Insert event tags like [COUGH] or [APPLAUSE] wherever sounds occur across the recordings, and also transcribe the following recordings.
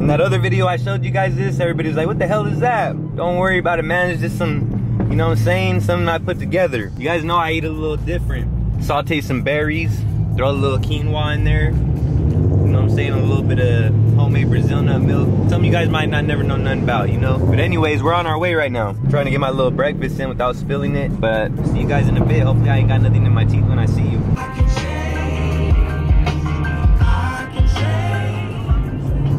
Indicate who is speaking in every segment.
Speaker 1: In that other video I showed you guys this, everybody's like, what the hell is that? Don't worry about it, man. It's just some, you know what I'm saying? Something I put together. You guys know I eat a little different. Saute some berries, throw a little quinoa in there. You know what I'm saying? A little bit of homemade Brazil nut milk. Something you guys might not never know nothing about, you know? But anyways, we're on our way right now. trying to get my little breakfast in without spilling it. But see you guys in a bit. Hopefully I ain't got nothing in my teeth when I see you.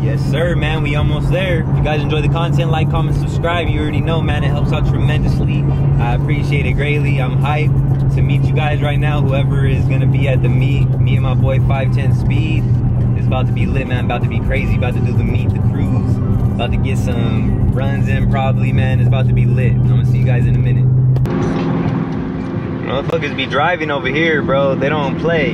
Speaker 1: Yes, sir, man. We almost there. If you guys enjoy the content, like, comment, subscribe. You already know, man. It helps out tremendously. I appreciate it greatly. I'm hyped to meet you guys right now. Whoever is gonna be at the meet, me and my boy 510 Speed. It's about to be lit, man. About to be crazy. About to do the meet, the cruise. About to get some runs in, probably, man. It's about to be lit. I'm gonna see you guys in a minute. Motherfuckers be driving over here, bro. They don't play.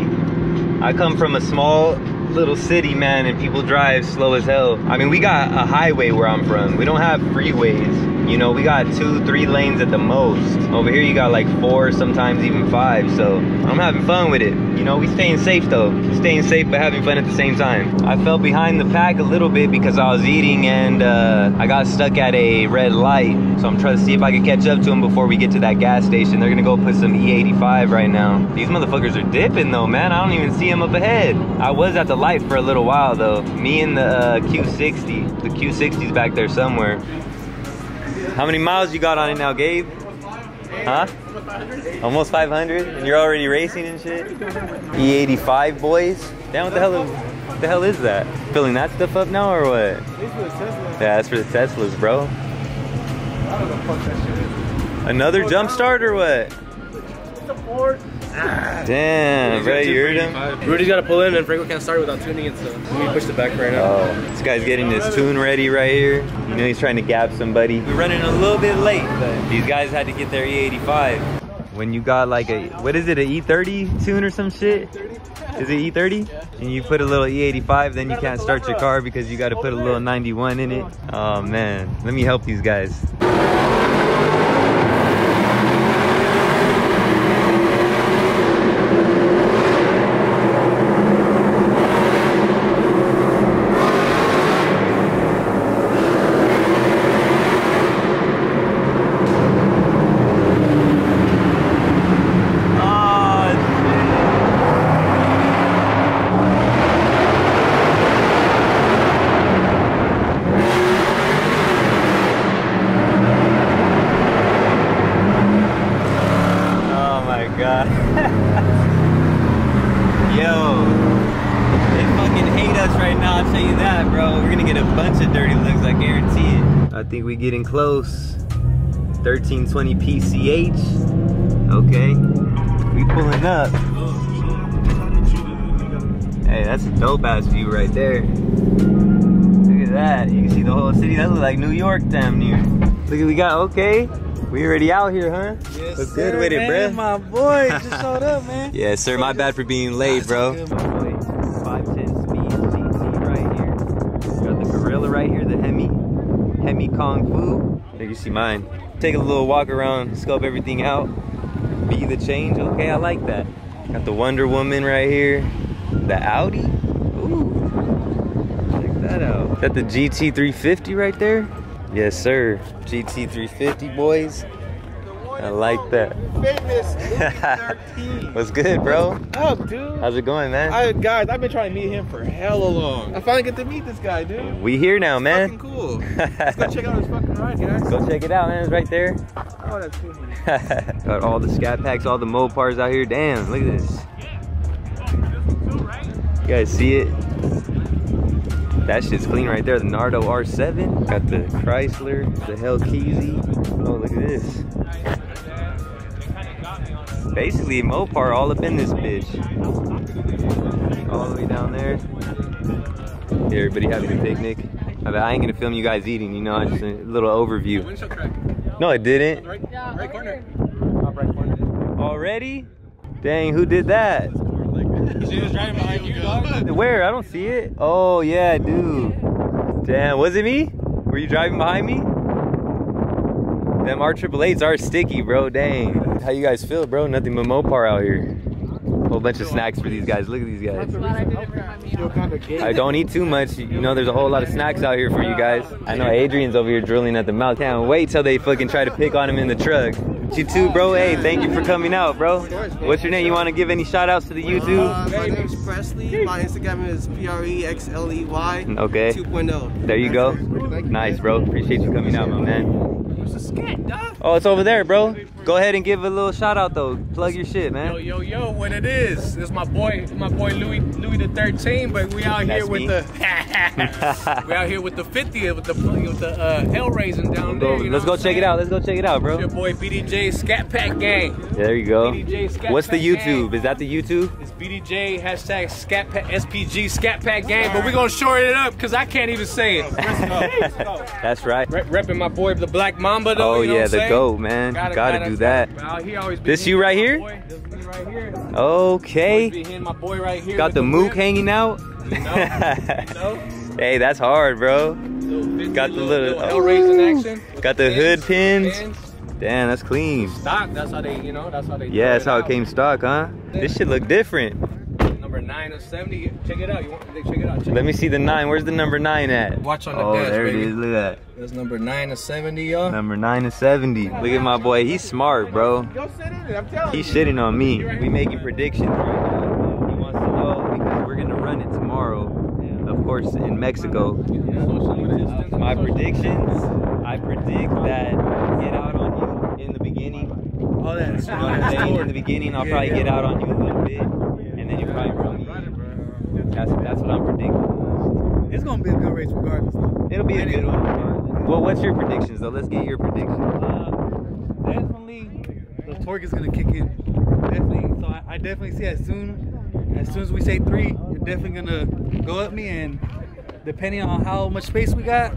Speaker 1: I come from a small little city, man, and people drive slow as hell. I mean, we got a highway where I'm from. We don't have freeways. You know, we got two, three lanes at the most. Over here, you got like four, sometimes even five. So I'm having fun with it. You know, we staying safe though. Staying safe, but having fun at the same time. I fell behind the pack a little bit because I was eating and uh, I got stuck at a red light. So I'm trying to see if I can catch up to them before we get to that gas station. They're gonna go put some E85 right now. These motherfuckers are dipping though, man. I don't even see them up ahead. I was at the light for a little while though. Me and the uh, Q60. The Q60's back there somewhere. How many miles you got on it now, Gabe? Huh? Almost 500? And you're already racing and shit? E85 boys? Damn, what the hell is, what the hell is that? Filling that stuff up now or what? Yeah, that's for the Teslas, bro. Another jump start or what? Damn, bro, you heard him?
Speaker 2: Rudy's got to pull in and Franco can't start without tuning it, so we pushed it back right now.
Speaker 1: Oh, this guy's getting his tune ready right here. You know he's trying to gab somebody. We're running a little bit late, but these guys had to get their E85. When you got like a, what is it, an e30 tune or some shit? Is it E30? And you put a little E85, then you can't start your car because you got to put a little 91 in it. Oh man, let me help these guys. Oh, Oh my god. Yo. They fucking hate us right now, I'll tell you that, bro. We're gonna get a bunch of dirty looks, I guarantee it. I think we getting close. 1320 PCH. Okay. We pulling up. Hey, that's a dope ass view right there. Look at that. You can see the whole city. That looks like New York damn near. Look at we got okay. We already out here, huh?
Speaker 2: Yes,
Speaker 1: Look good with it, bruh.
Speaker 2: My boy [LAUGHS] just showed up, man.
Speaker 1: yeah, sir. My bad for being late, bro.
Speaker 2: good.
Speaker 1: 510 speed GT right here. Got the gorilla right here, the Hemi. Hemi Kung Fu. There you see mine. Take a little walk around, scope everything out. Be the change. Okay, I like that. Got the Wonder Woman right here. The Audi. Ooh. Check that out. Got the GT350 right there. Yes, sir. GT350, boys. I like that.
Speaker 2: Famous [LAUGHS] 13.
Speaker 1: What's good, bro?
Speaker 2: up, dude?
Speaker 1: How's it going, man?
Speaker 2: I, guys, I've been trying to meet him for hella long. I finally get to meet this guy, dude.
Speaker 1: we here now,
Speaker 2: Fucking
Speaker 1: man.
Speaker 2: cool. Let's go check out his fucking ride, guys. [LAUGHS]
Speaker 1: Go check it out, man. It's right there.
Speaker 2: Oh, that's cool. [LAUGHS]
Speaker 1: Got all the scat packs, all the Mopars out here. Damn, look at this. You guys see it? That shit's clean right there. The Nardo R7. Got the Chrysler, the Hellkeezy. Oh, look at this. Basically, Mopar all up in this bitch. All the way down there. Here, everybody having a picnic. I, I ain't gonna film you guys eating, you know, just a little overview. No, it didn't.
Speaker 2: Right,
Speaker 3: Yeah,
Speaker 2: right
Speaker 3: right
Speaker 2: corner.
Speaker 3: here.
Speaker 2: Top right corner.
Speaker 1: Already? Dang, who did that? [LAUGHS]
Speaker 2: She was driving behind you, dog.
Speaker 1: Where? I don't see it. Oh, yeah, I do. Damn, was it me? Were you driving behind me? Them R888s are sticky, bro. Dang. How you guys feel, bro? Nothing but Mopar out here. Whole bunch of snacks for these guys. Look at these guys.
Speaker 3: I didn't remind me
Speaker 2: Feel
Speaker 3: off.
Speaker 2: kind of gay.
Speaker 1: I don't eat too much. You know, there's a whole lot of snacks out here for you guys. I know Adrian's over here drilling at the mouth. Can't wait till they fucking try to pick on him in the truck. You too, bro. Hey, thank you for coming out, bro. What's your name? You want to give any shout outs to the YouTube?
Speaker 4: Uh, my name's Presley. My Instagram is P R E X L E Y
Speaker 1: Okay.
Speaker 4: 2.0.
Speaker 1: There you go. Nice, bro. Appreciate you coming out, my man.
Speaker 2: Where's the scat, dog?
Speaker 1: Oh, it's over there, bro. Go ahead and give a little shout out though. Plug your shit, man.
Speaker 2: yo, yo, yo, what it is? It's my boy, my boy Louie, Louie the 13, but we out
Speaker 1: That's
Speaker 2: here with
Speaker 1: me.
Speaker 2: the, [LAUGHS] we out here with the 50, with the, with the uh, hell raising down
Speaker 1: Go-
Speaker 2: there. you
Speaker 1: let's go
Speaker 2: what I'm
Speaker 1: check it out. Let's go check it out,
Speaker 2: It's
Speaker 1: bro.
Speaker 2: Your boy BDJ Scat Pack Gang.
Speaker 1: There you go.
Speaker 2: BDJ Scat
Speaker 1: What's the
Speaker 2: Pack Gang.
Speaker 1: YouTube? Is that the YouTube?
Speaker 2: It's BDJ hashtag Scat Pack SPG Scat Pack Gang, but we're gonna shorten it up because I can't even say it.
Speaker 1: That's right.
Speaker 2: Rep- repping my boy the Black Mamba though.
Speaker 1: Oh
Speaker 2: you know
Speaker 1: yeah, the goat, man.
Speaker 2: Gotta,
Speaker 1: Gotta
Speaker 2: gotta-
Speaker 1: do that.
Speaker 2: Be
Speaker 1: This you right here?
Speaker 2: boy. This me right here.
Speaker 1: Okay.
Speaker 2: be my boy right here.
Speaker 1: Got the mook hanging out.
Speaker 2: You know, you know? [LAUGHS]
Speaker 1: hey, that's hard, bro.
Speaker 2: Little
Speaker 1: Got the little- Ooh.
Speaker 2: action.
Speaker 1: Got the hood pins. Damn, that's clean.
Speaker 2: Stock. That's how they, you know, that's how they.
Speaker 1: Yeah, that's how it came stock, huh? This shit look different.
Speaker 2: Number nine of seventy. Check it out. You want? Check it out. Check
Speaker 1: Let me see the nine. Where's the number nine at?
Speaker 2: Watch on the
Speaker 1: Oh,
Speaker 2: dash,
Speaker 1: there
Speaker 2: baby.
Speaker 1: it is. Look at that.
Speaker 2: That's number nine of seventy, y'all.
Speaker 1: that. Number nine is 70. Look at my boy. He's smart, bro.
Speaker 2: Go sit in it. I'm telling
Speaker 1: He's shitting on me. We making predictions right now. He wants to know because we're gonna run it tomorrow. Of course, in Mexico. My predictions. I predict that get out on you in the beginning.
Speaker 5: Oh, that's
Speaker 1: You [LAUGHS] know what I'm saying? In the beginning, I'll probably get out on you a little bit, and then you probably run me. That's that's what I'm predicting.
Speaker 5: It's gonna be a good race regardless. Though.
Speaker 1: It'll be a good one. Well, what's your predictions though? Let's get your predictions.
Speaker 5: Uh, definitely, the torque is gonna kick in. Definitely. So I, I definitely see as soon as soon as we say three, you're definitely gonna go at me, and depending on how much space we got,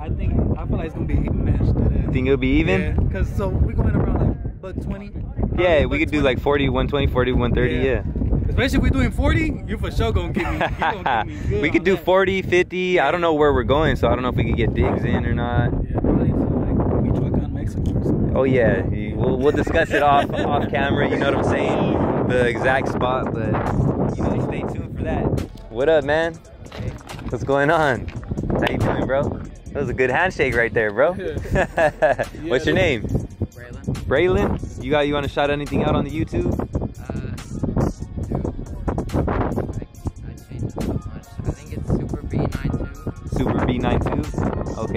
Speaker 5: I think I feel like it's gonna be even match.
Speaker 1: You think it'll be even?
Speaker 5: Yeah, cause so we're going around like buck twenty.
Speaker 1: Yeah, we could
Speaker 5: buck
Speaker 1: do like 40, 120, 40, 130.
Speaker 5: Yeah.
Speaker 1: Yeah.
Speaker 5: Especially if we're doing 40, you're for sure gonna get me. Gonna get me [LAUGHS] good
Speaker 1: we could do
Speaker 5: that.
Speaker 1: 40, 50. I don't know where we're going, so I don't know if we could get digs in or not.
Speaker 5: Yeah, probably like Michoacan, Mexico. Or something.
Speaker 1: Oh yeah, we'll, we'll discuss it off off camera. You know what I'm saying? The exact spot, but you know, stay tuned for that. What up, man? What's going on? How you doing, bro? That was a good handshake right there, bro. [LAUGHS] What's your name?
Speaker 3: Braylon.
Speaker 1: Braylon. You got you want to shout anything out on the YouTube?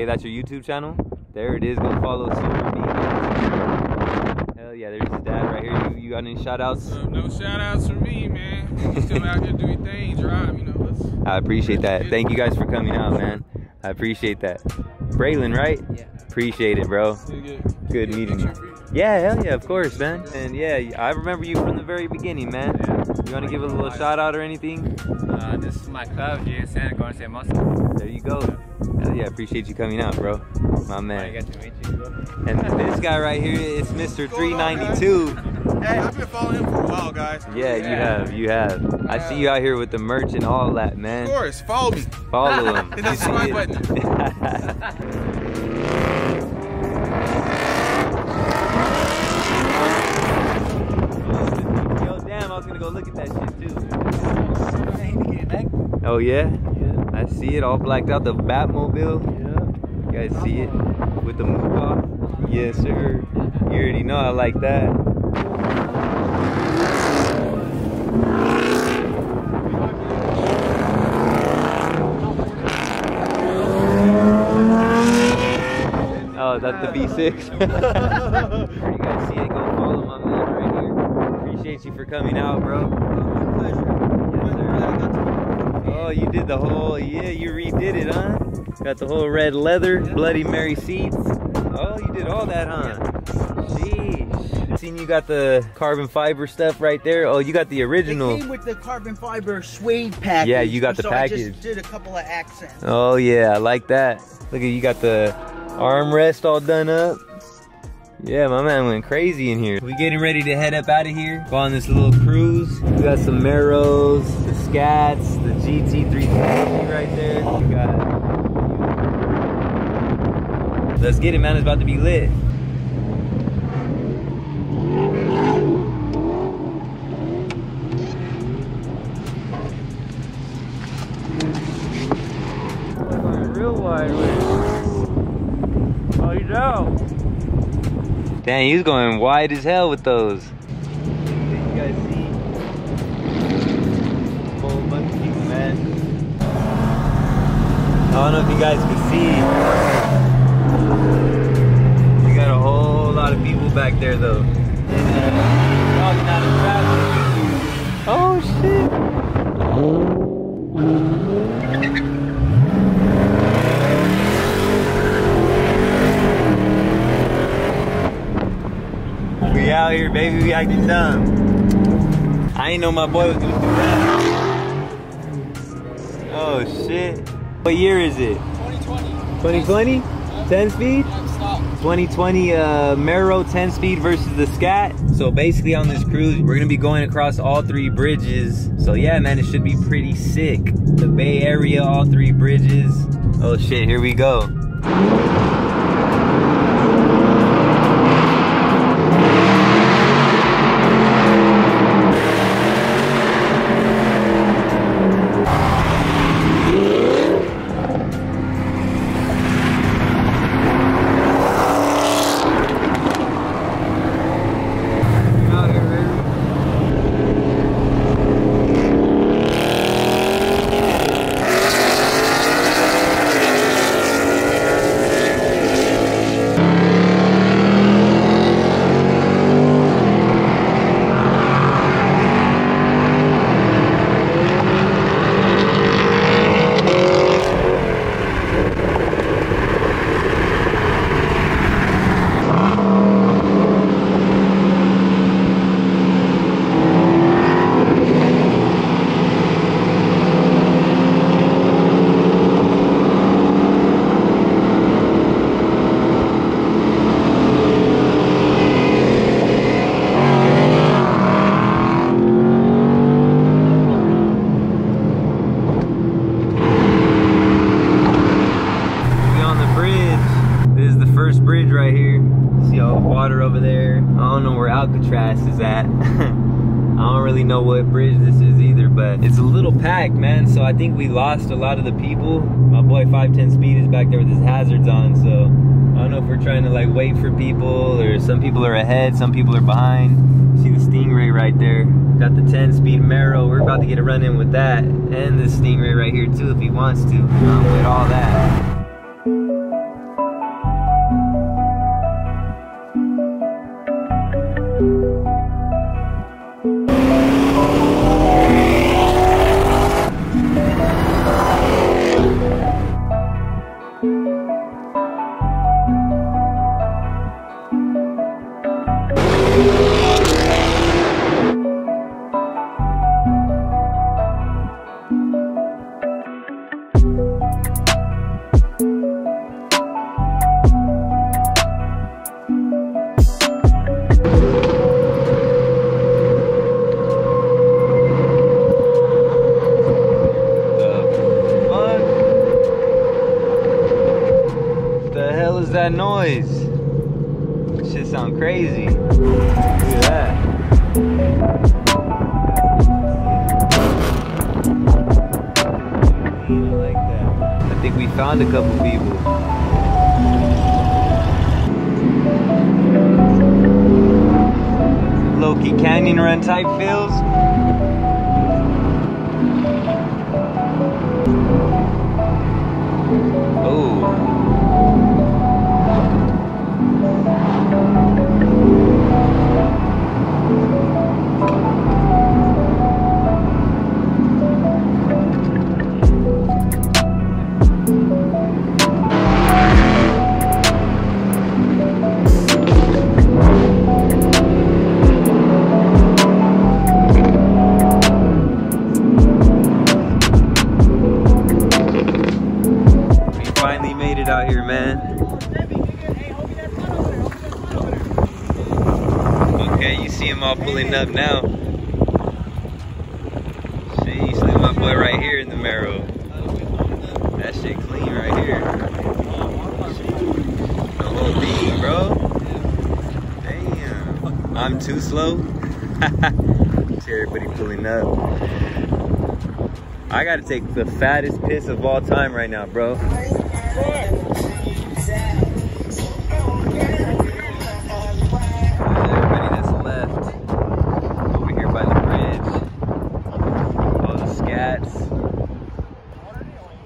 Speaker 1: Okay, that's your YouTube channel. There it is. Go follow Super B92. Hell yeah, there's his dad right here. You, you got any shout outs?
Speaker 6: Uh, no shout outs for me, man. Still out here doing things, drive, you know. Let's,
Speaker 1: I appreciate that. Thank you guys for coming out, man. I appreciate that. Braylon, right?
Speaker 3: Yeah.
Speaker 1: Appreciate it, bro.
Speaker 6: let's
Speaker 1: Good meeting you.
Speaker 6: picture of you.
Speaker 1: Yeah, hell yeah, of course, man. And yeah, I remember you from the very beginning, man. You want to give a little shout out or anything?
Speaker 7: Uh, this is my club, GSN Garcia Muscle.
Speaker 1: There you go. Hell yeah, appreciate you coming out, bro. My
Speaker 7: I
Speaker 1: man.
Speaker 7: get to meet you.
Speaker 1: And this guy right here is Mr. 392.
Speaker 2: Hey, I've been following him for a while, guys.
Speaker 1: Yeah, you have, you have. I see you out here with the merch and all that, man.
Speaker 2: Of course, follow me.
Speaker 1: Follow [LAUGHS] him.
Speaker 2: Hit that
Speaker 1: You see
Speaker 2: subscribe
Speaker 1: it? [LAUGHS] Yo, damn, I was gonna go look at that shit too.
Speaker 5: Man, he getting back.
Speaker 1: Oh yeah? I see it all blacked out. The Batmobile.
Speaker 5: Yeah.
Speaker 1: You guys see it with the move off? Yes, sir. You already know I like that. Oh, is that the V6? [LAUGHS] you guys see it? Go follow my man right here. Appreciate you for coming out, bro. oh Yes, sir. Oh, you did the whole, yeah, you redid it, huh? Got the whole red leather, Bloody Mary seats. Oh, you did all that, huh? Sheesh. Seen you got the carbon fiber stuff right there. Oh, you got the
Speaker 8: It
Speaker 1: original.
Speaker 8: came with the carbon fiber suede package.
Speaker 1: Yeah, you got the
Speaker 8: so I
Speaker 1: package.
Speaker 8: just did a couple of accents.
Speaker 1: Oh yeah, I like that. Look at you got the armrest all done up. Yeah, my man went crazy in here. We getting ready to head up out of here. Go on this little cruise. We got some Meros, the Scats, the GT350 right there. We got. Let's get it, man. It's about to be lit. Dang, he's going wide as hell with those. You guys see? Whole bunch of people, man. I don't know if you guys can see. We got a whole lot of people back there, though. Oh shit! We out here, baby. We acting dumb. I ain't know my boy was gonna do that. Oh shit! What year is it? 2020. 2020? 10 speed? 2020 uh, Mero 10 speed versus the Scat. So basically on this cruise, we're gonna be going across all three bridges. So yeah, man, it should be pretty sick. The Bay Area, all three bridges. Oh shit, here we go. Out here, baby. We on the bridge. This is the first bridge right here. See all the water over there. I don't know where Alcatraz is at. [LAUGHS] I don't really know what bridge this is either, but it's a little packed, man. So I think we lost a lot of the people. My boy 510 Speed is back there with his hazards on, so I don't know if we're trying to like wait for people or some people are ahead, some people are behind. See the Stingray right there. Got the 10 speed Mero. We're about to get a run in with that. And the Stingray right here too if he wants to. I'm with all that. That noise? Shit sound crazy. Look at that. I think we found a couple people. Loki Canyon Run type feels. shit out here, man. Okay, you see them all pulling up now. See look at my boy right here in the marrow. That shit clean right here. The whole thing, bro. Damn. I'm too slow. [LAUGHS] See everybody pulling up. I gotta take the fattest piss of all time right now, bro. Everybody that's left over here by the bridge. All the scats.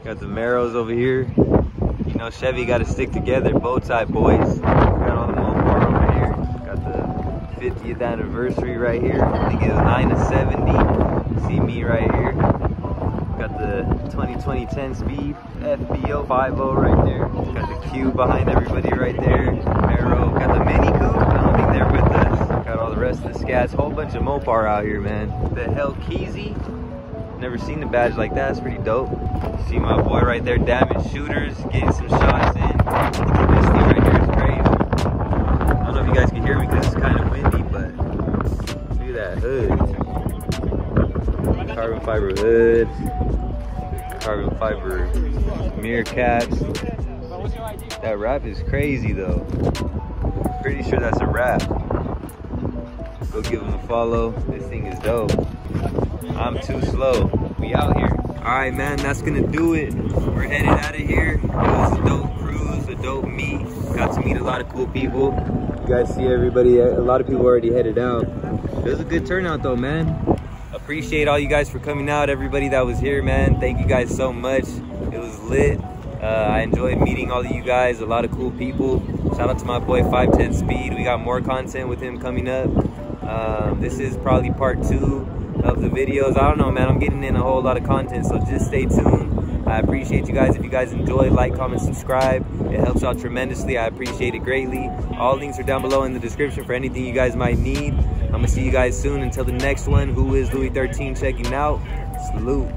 Speaker 1: Got the marrows over here. You know, Chevy got to stick together. Bow tie boys. Got all the Mopar over here. Got the 50th anniversary right here. I think it's 9 to 70. See me right here. Got the 2020 10 speed FBO 50 right there. Got the Q behind everybody right there. Arrow. Got the Mini Coupe. I don't think they're with us. Got all the rest of the scats. Whole bunch of Mopar out here, man. The Hellkeezy. Never seen a badge like that. It's pretty dope. See my boy right there, damage shooters, getting some shots in. This thing right here is crazy. I don't know if you guys can hear me because it's kind of windy, but look at that hood. Carbon fiber hood, carbon fiber caps. That wrap is crazy though. Pretty sure that's a wrap. Go give him a follow. This thing is dope. I'm too slow. We out here. All right, man, that's gonna do it. We're headed out of here. It was a dope cruise, a dope meet. Got to meet a lot of cool people. You guys see everybody, a lot of people already headed out. It was a good turnout though, man. Appreciate all you guys for coming out, everybody that was here, man. Thank you guys so much. It was lit. Uh, I enjoyed meeting all of you guys, a lot of cool people. Shout out to my boy 510 Speed. We got more content with him coming up. Um, this is probably part two of the videos. I don't know, man. I'm getting in a whole lot of content, so just stay tuned. I appreciate you guys. If you guys enjoy, like, comment, subscribe. It helps out tremendously. I appreciate it greatly. All links are down below in the description for anything you guys might need. I'm gonna see you guys soon. Until the next one, who is Louie 13 checking out? Salute.